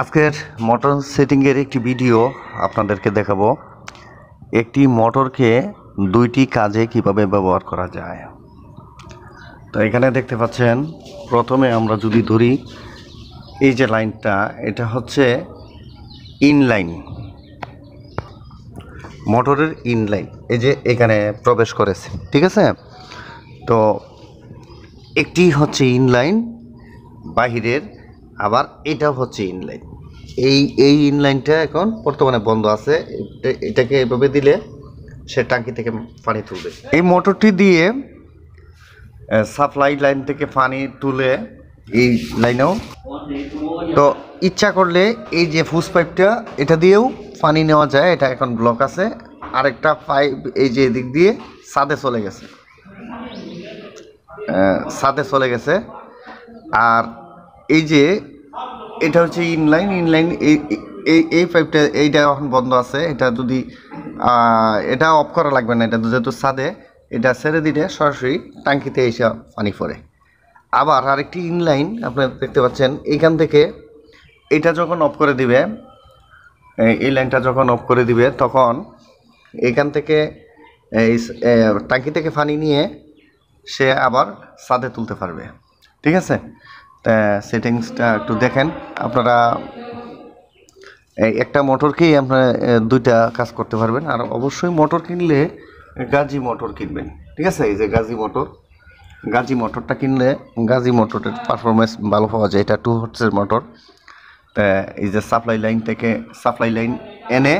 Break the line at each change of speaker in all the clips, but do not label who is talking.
আজকের মোটর সেটিংয়ের একটি ভিডিও আপনাদেরকে দেখাবো। একটি মোটরকে দুইটি কাজে কীভাবে ব্যবহার করা যায়। তো এখানে দেখতে পাচ্ছেন, প্রথমে আমরা যদি ধরি, এই যে লাইনটা, এটা হচ্ছে ইনলাইন। মোটরের ইনলাইন, এই যে এখানে প্রবেশ করেছে, ঠিক আছে? তো একটি হচ্ছে ইনলাইন, বাহিরের আবার এটাও হচ্ছে ইনলাইন। এই এই ইনলাইনটা এখন বর্তমানে বন্ধ আছে। এটাকে এভাবে দিলে সে টাঙ্কি থেকে পানি তুলবে। এই মোটরটি দিয়ে সাপ্লাই লাইন থেকে পানি তুলে এই লাইনেও তো ইচ্ছা করলে এই যে ফুস পাইপটা, এটা দিয়েও পানি নেওয়া যায়। এটা এখন ব্লক আছে। আরেকটা পাইপ এই যে এদিক দিয়ে সাদে চলে গেছে। সাদে চলে গেছে। আর এই যে এটা হচ্ছে ইনলাইন ইনলাইন এই এই পাইপটা এইটা এখন বন্ধ আছে। এটা যদি এটা অফ করা লাগবে না, এটা যেহেতু সাদে এটা ছেড়ে দিলে সরাসরি টাঙ্কিতে এসে পানি পড়ে। আবার আরেকটি ইনলাইন আপনারা দেখতে পাচ্ছেন, এইখান থেকে এটা যখন অফ করে দিবে, এই- লাইনটা যখন অফ করে দিবে, তখন এখান থেকে এই টাঙ্কি থেকে পানি নিয়ে সে আবার ছাদে তুলতে পারবে। ঠিক আছে? সেটিংসটা একটু দেখেন। আপনারা একটা মোটরকেই আপনারা দুইটা কাজ করতে পারবেন। আর অবশ্যই মোটর কিনলে গাজি মোটর কিনবেন। ঠিক আছে? এই যে গাজি মোটর গাজি মোটরটা কিনলে গাজি মোটরের পারফরমেন্স ভালো পাওয়া যায়। এটা টু হর্সের মোটর এই যে সাপ্লাই লাইন থেকে সাপ্লাই লাইন এনে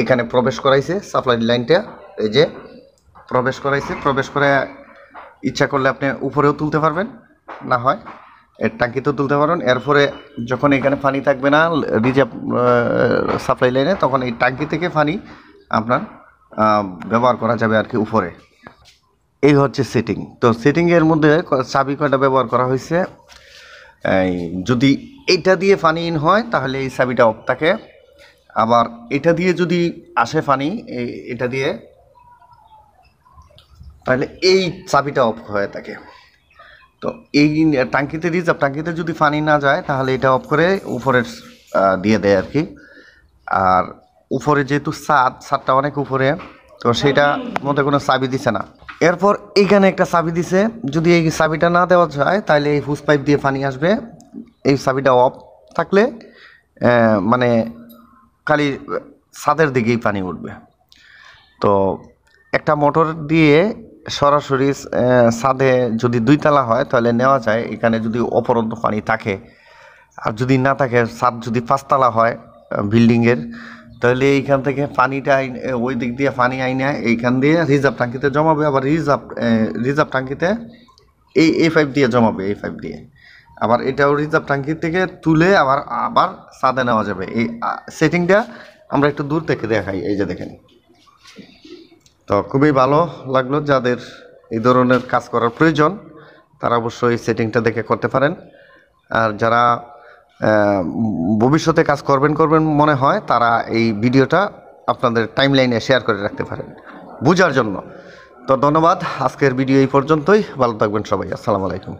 এখানে প্রবেশ করাইছে সাপ্লাই লাইনটা এই যে প্রবেশ করাইছে। প্রবেশ করে ইচ্ছা করলে আপনি উপরেও তুলতে পারবেন। না হয়, এর টাঙ্কিতেও তুলতে পারবেন। এরপরে যখন এখানে পানি থাকবে না, রিজার্ভ সাপ্লাই লাইনে, তখন এই টাঙ্কি থেকে পানি আপনার ব্যবহার করা যাবে আর কি উপরে। এই হচ্ছে সেটিং। তো সেটিংয়ের মধ্যে চাবি কয়টা ব্যবহার করা হয়েছে? এই যদি এটা দিয়ে পানি ইন হয়, তাহলে এই চাবিটা অফ থাকে। আবার এটা দিয়ে যদি আসে পানি এটা দিয়ে, তাহলে এই চাবিটা অফ হয়ে থাকে। তো এই টাঙ্কিতে রিজার্ভ টাঙ্কিতে যদি পানি না যায়, তাহলে এটা অফ করে উপরের দিয়ে দেয় আর কি। আর উপরে যেহেতু ছাদ ছাদটা অনেক উপরে, তো সেটা মধ্যে কোনো চাবি দিছে না। এরপর এইখানে একটা চাবি দিছে, যদি এই চাবিটা না দেওয়া যায়, তাহলে এই হুস পাইপ দিয়ে পানি আসবে। এই চাবিটা অফ থাকলে মানে খালি ছাদের দিকেই পানি উঠবে। তো একটা মোটর দিয়ে সরাসরি ছাদে যদি দুইতলা হয়, তাহলে নেওয়া যায়। এখানে যদি অপরন্ত পানি থাকে, আর যদি না থাকে, ছাদ যদি পাঁচতলা হয় বিল্ডিংয়ের, তাহলে এইখান থেকে পানিটা ওই দিক দিয়ে পানি আইনে, এইখান দিয়ে রিজার্ভ টাঙ্কিতে জমাবে। আবার রিজার্ভ রিজার্ভ টাঙ্কিতে এই এই পাইপ দিয়ে জমাবে, এই পাইপ দিয়ে। আবার এটাও রিজার্ভ টাঙ্কি থেকে তুলে আবার আবার ছাদে নেওয়া যাবে। এই সেটিংটা আমরা একটু দূর থেকে দেখাই। এই যে দেখেন। তো খুবই ভালো লাগল যাদের এই ধরনের কাজ করার প্রয়োজন, তারা অবশ্যই সেটিংটা দেখে করতে পারেন। আর যারা ভবিষ্যতে কাজ করবেন করবেন মনে হয়, তারা এই ভিডিওটা আপনাদের টাইম লাইনে শেয়ার করে রাখতে পারেন বুঝার জন্য। তো ধন্যবাদ, আজকের ভিডিও এই পর্যন্তই। ভালো থাকবেন সবাই, আসসালামু আলাইকুম।